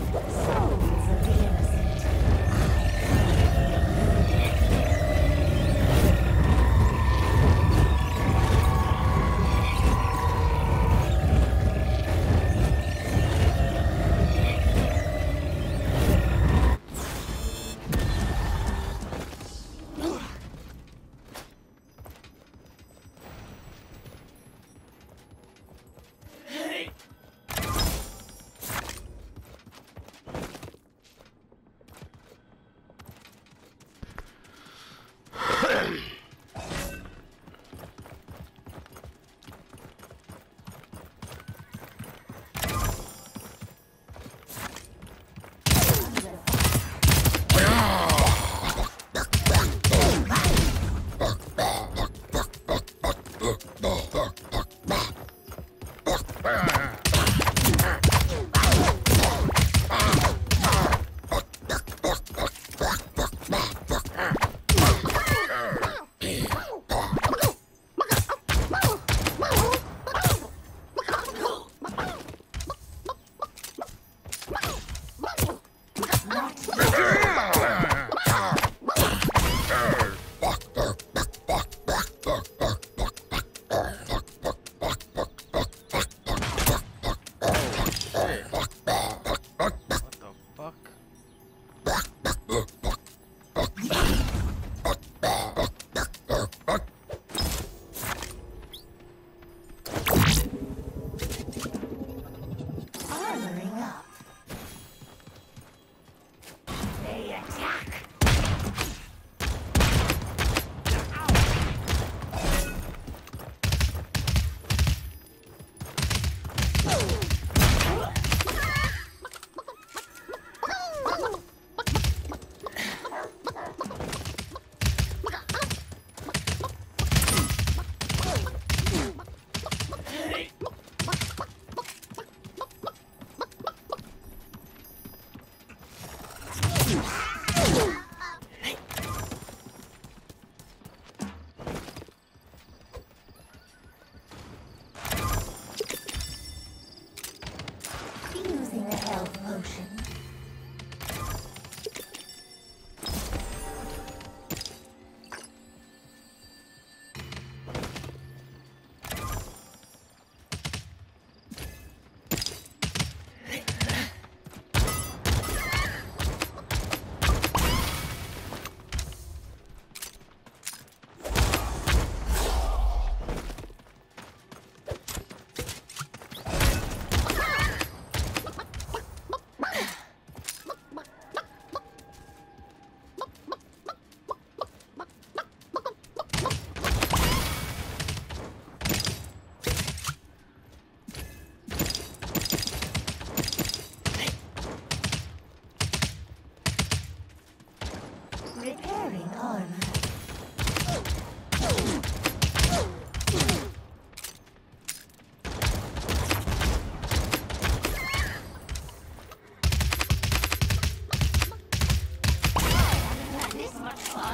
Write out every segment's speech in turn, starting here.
Yes.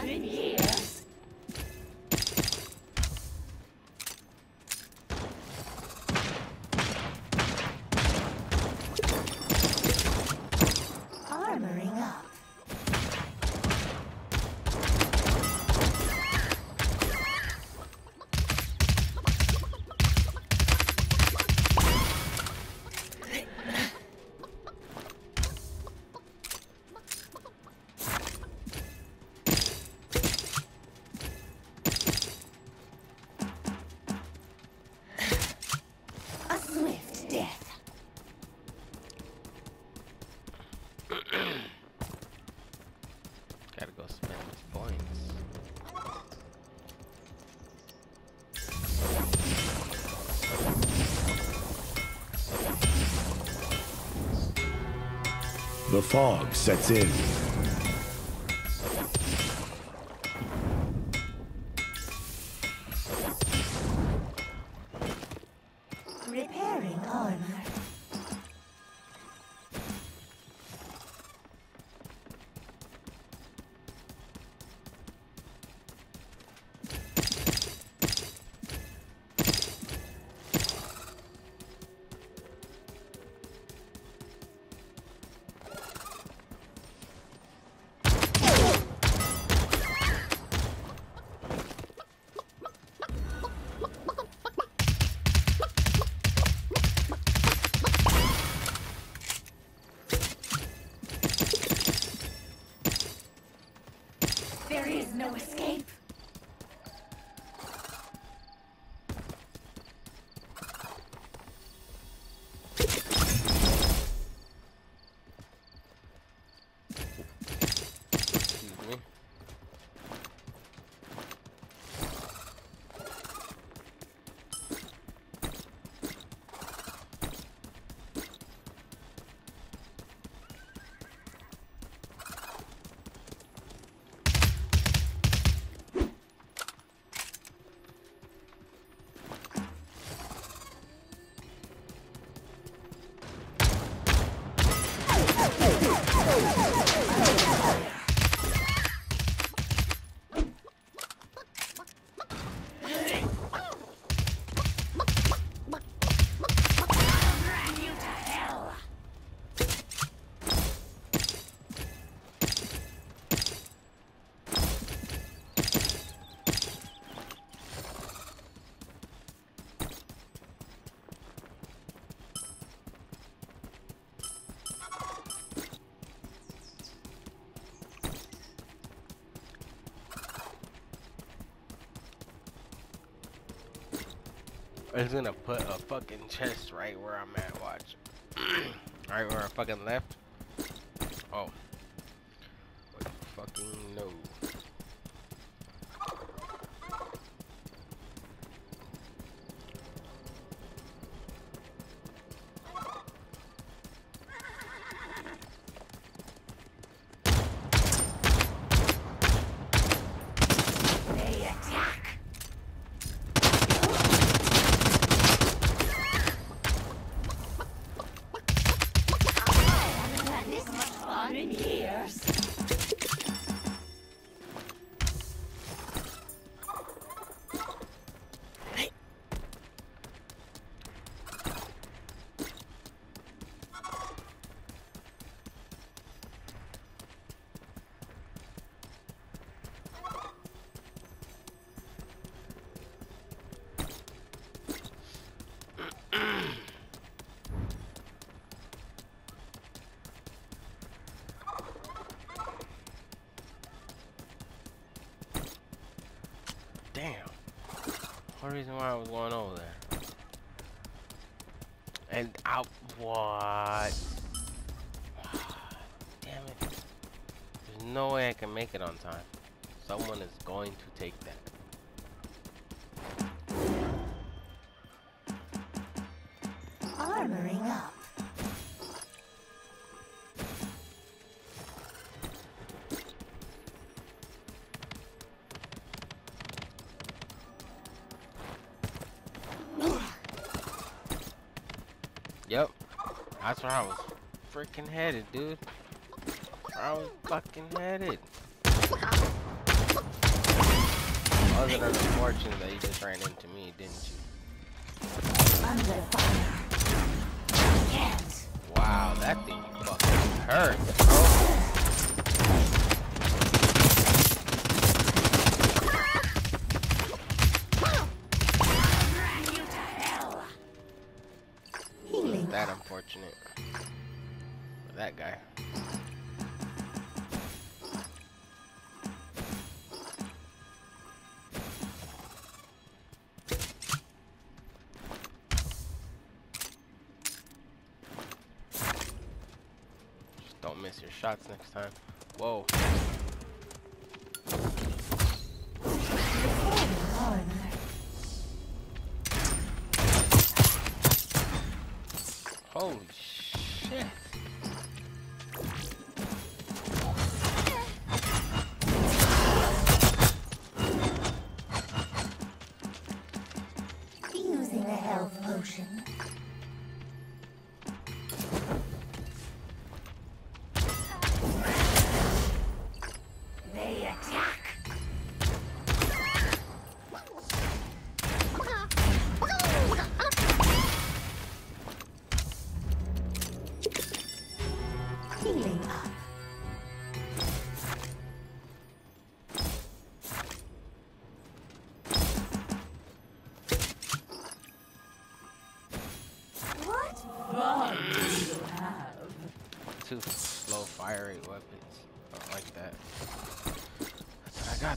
Une The fog sets in. Repairing armor. There is no escape. I was gonna put a fucking chest right where I'm at. Watch. right where I fucking left. Reason why I was going over there? And out. What? Damn it. There's no way I can make it on time. Someone is going to take that. Armoring up. That's where I was freaking headed, dude. Where I was fucking headed. Other than unfortunate that you just ran into me, didn't you? Under fire. Wow, that thing fucking hurts, bro. Shots next time. Whoa.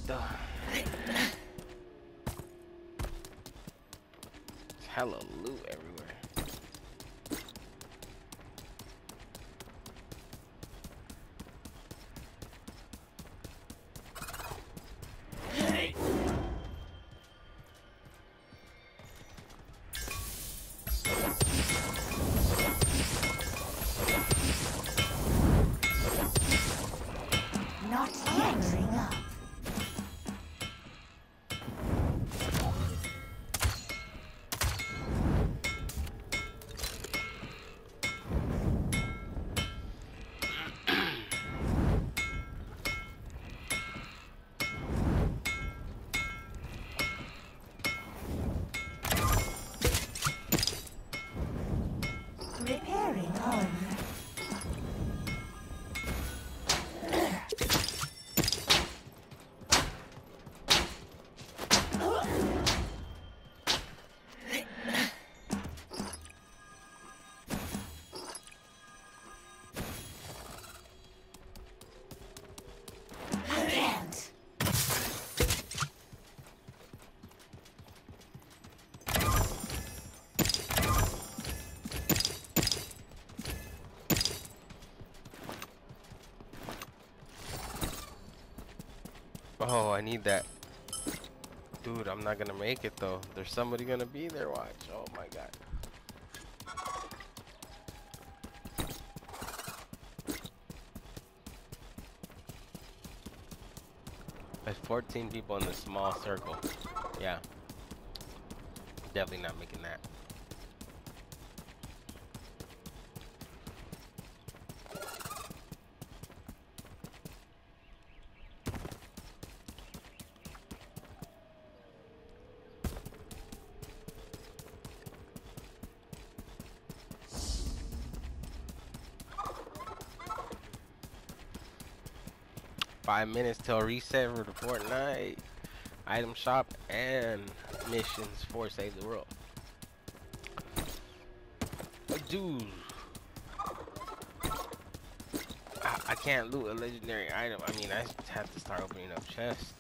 Have? Two Oh, I need that. Dude, I'm not gonna make it though. There's somebody gonna be there. Watch. Oh my god. There's 14 people in this small circle. Yeah. Definitely not making that. Five minutes till reset for the Fortnite item shop and missions for Save the World. Dude, I, I can't loot a legendary item. I mean, I have to start opening up chests.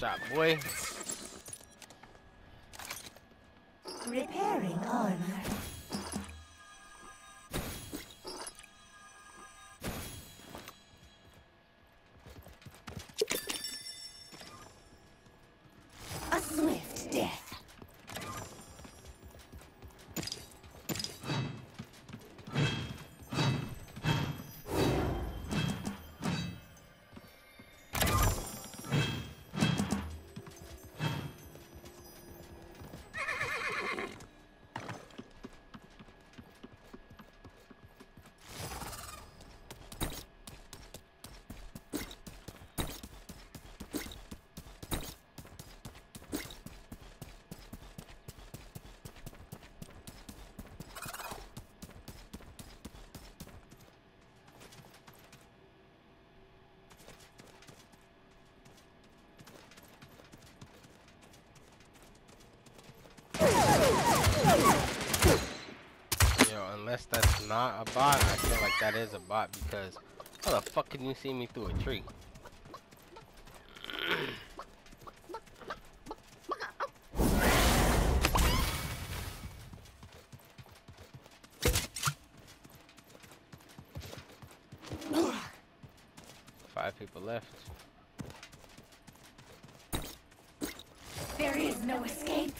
Headshot, boy. Unless that's not a bot, I feel like that is a bot because how the fuck can you see me through a tree? Five people left. There is no escape.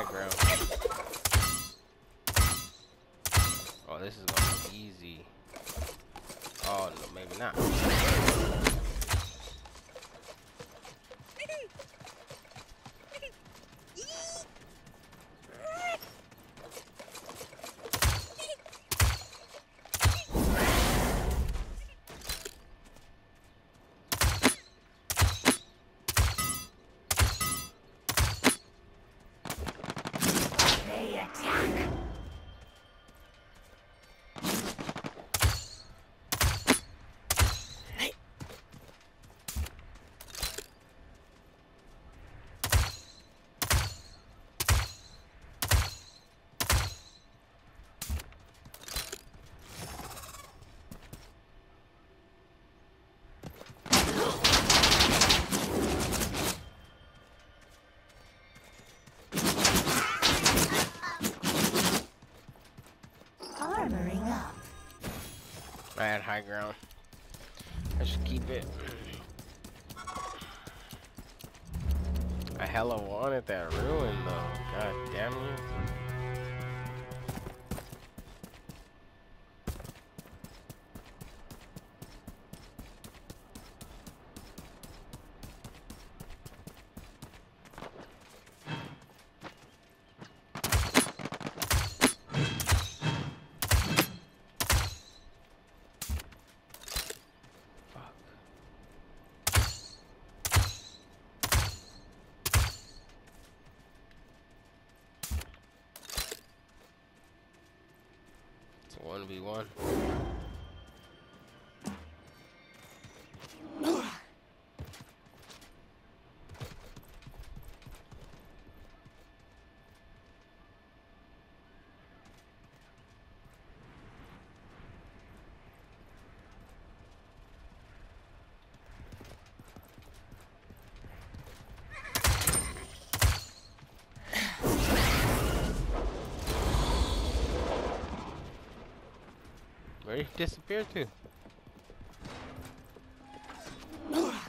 High ground. Oh, this is gonna be easy. Oh no, maybe not. They attack. Armoring up. I had high ground. I should keep it. I hella wanted that ruin though. God damn you. 1v1. Where you disappear to? What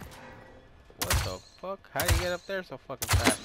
the fuck? How do you get up there so fucking fast?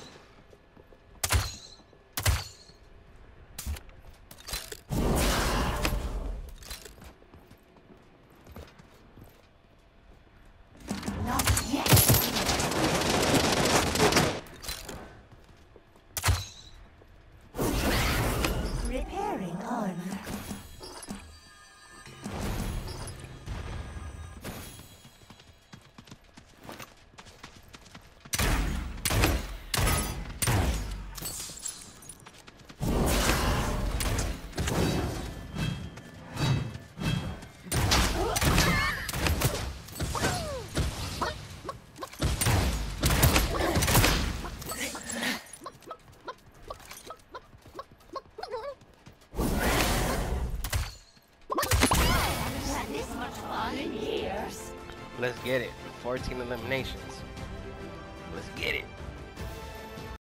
Get it. 14 eliminations. Let's get it.